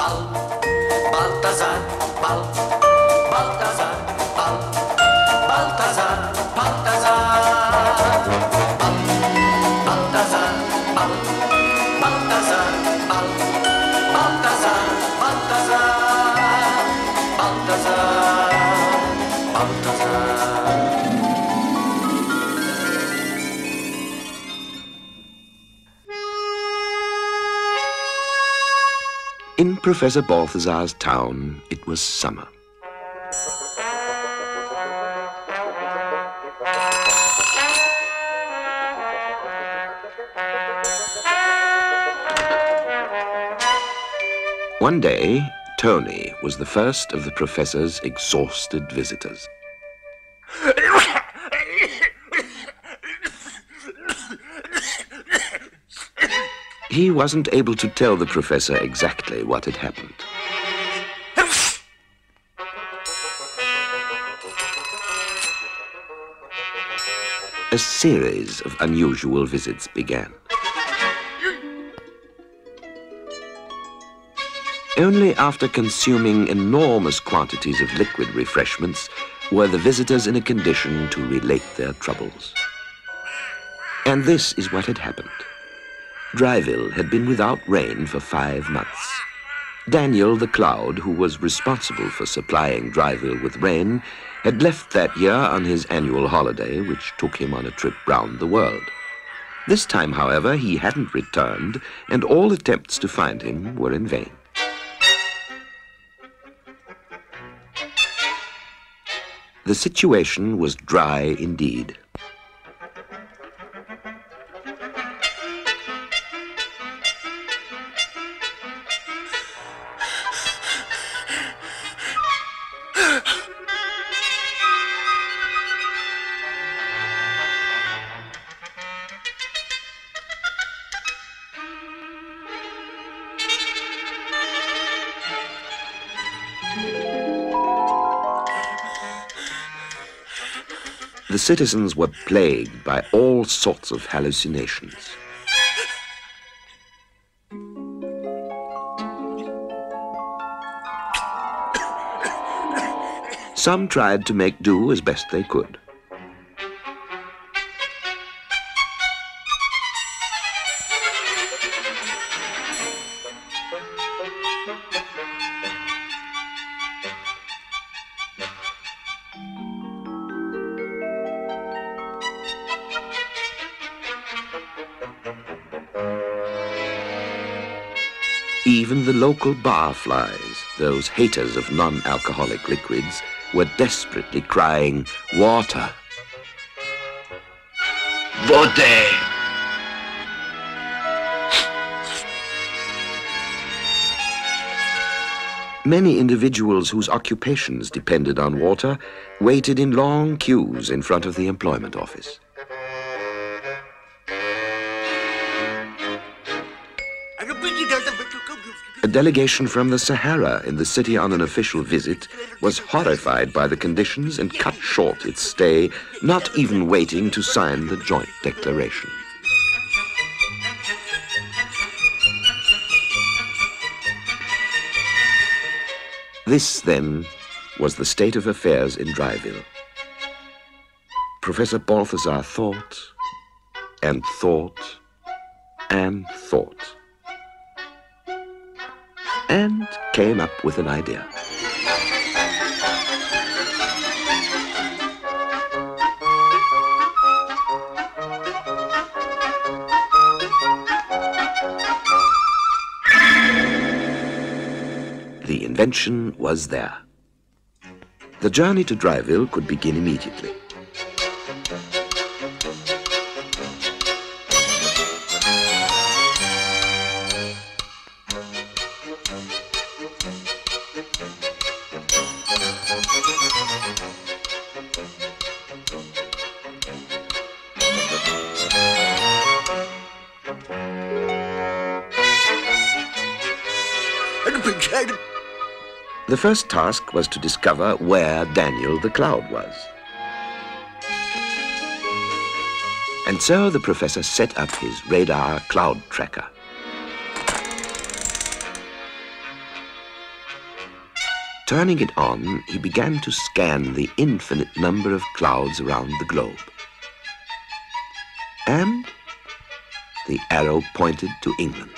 Bal, Baltazar, Bal, Baltazar, Bal, Baltazar, Baltazar, Bal, Bal, Bal, Baltazar, Baltazar, Baltazar, Baltazar. Professor Balthazar's town, it was summer. One day, Tony was the first of the professor's exhausted visitors. He wasn't able to tell the professor exactly what had happened. A series of unusual visits began. Only after consuming enormous quantities of liquid refreshments were the visitors in a condition to relate their troubles. And this is what had happened. Dryville had been without rain for five months. Daniel the Cloud, who was responsible for supplying Dryville with rain, had left that year on his annual holiday, which took him on a trip round the world. This time, however, he hadn't returned, and all attempts to find him were in vain. The situation was dry indeed. The citizens were plagued by all sorts of hallucinations. Some tried to make do as best they could. Even the local barflies, those haters of non-alcoholic liquids, were desperately crying, water. Vote! Many individuals whose occupations depended on water waited in long queues in front of the employment office. Delegation from the Sahara in the city on an official visit was horrified by the conditions and cut short its stay, not even waiting to sign the joint declaration. This, then, was the state of affairs in Dryville. Professor Balthazar thought and thought and thought and came up with an idea. The invention was there. The journey to Dryville could begin immediately. The first task was to discover where Daniel the Cloud was. And so the professor set up his radar cloud tracker. Turning it on, he began to scan the infinite number of clouds around the globe. And the arrow pointed to England.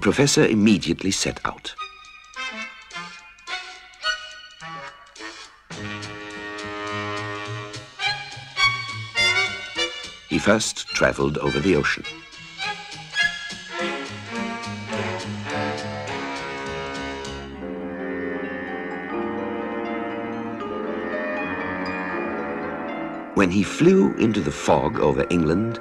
The professor immediately set out. He first traveled over the ocean. When he flew into the fog over England,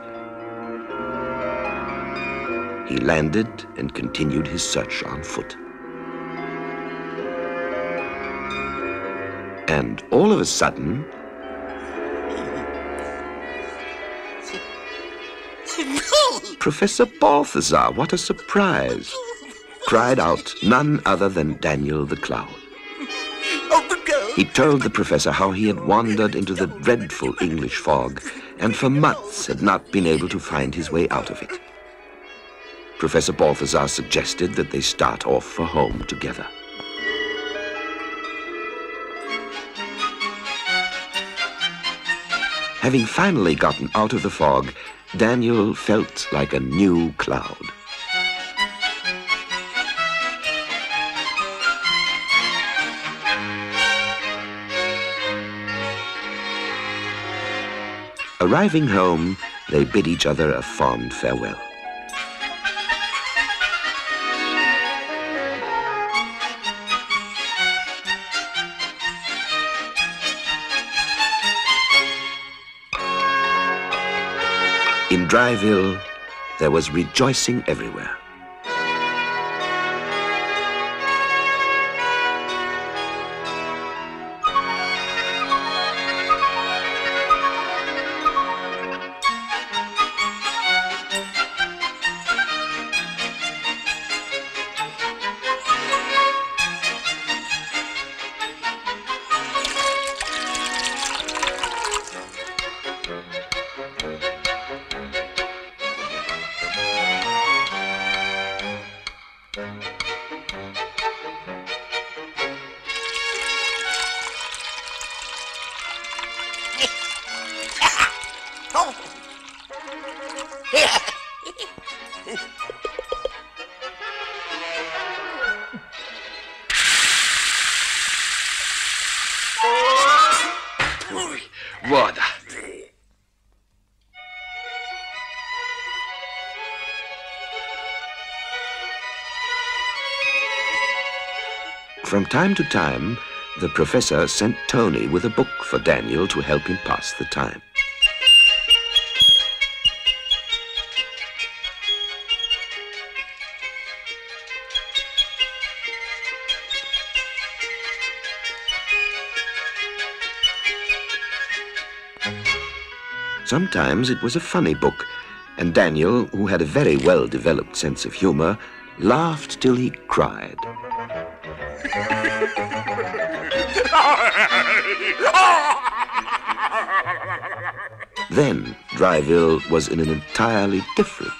he landed and continued his search on foot. And all of a sudden, Professor Balthazar, what a surprise! cried out none other than Daniel the Cloud. He told the professor how he had wandered into the dreadful English fog and for months had not been able to find his way out of it. Professor Balthazar suggested that they start off for home together. Having finally gotten out of the fog, Daniel felt like a new cloud. Arriving home, they bid each other a fond farewell. Dryville, there was rejoicing everywhere. Вода. From time to time, the professor sent Tony with a book for Daniel to help him pass the time. Sometimes it was a funny book, and Daniel, who had a very well-developed sense of humor, laughed till he cried. Then Dryville was in an entirely different kind of trouble.